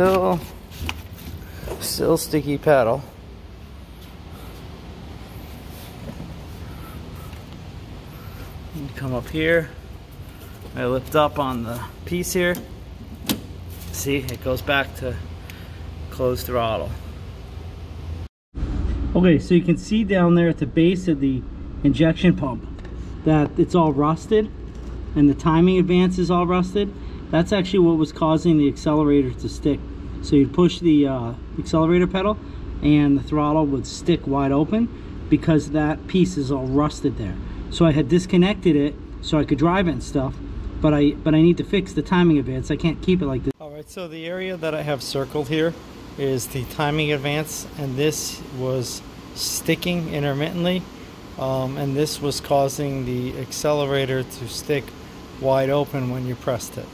Still, still sticky paddle. Come up here. I lift up on the piece here. See, it goes back to closed throttle. Okay, so you can see down there at the base of the injection pump that it's all rusted and the timing advance is all rusted. That's actually what was causing the accelerator to stick. So you'd push the uh, accelerator pedal and the throttle would stick wide open because that piece is all rusted there. So I had disconnected it so I could drive it and stuff, but I but I need to fix the timing advance. I can't keep it like this. All right, so the area that I have circled here is the timing advance and this was sticking intermittently um, and this was causing the accelerator to stick wide open when you pressed it.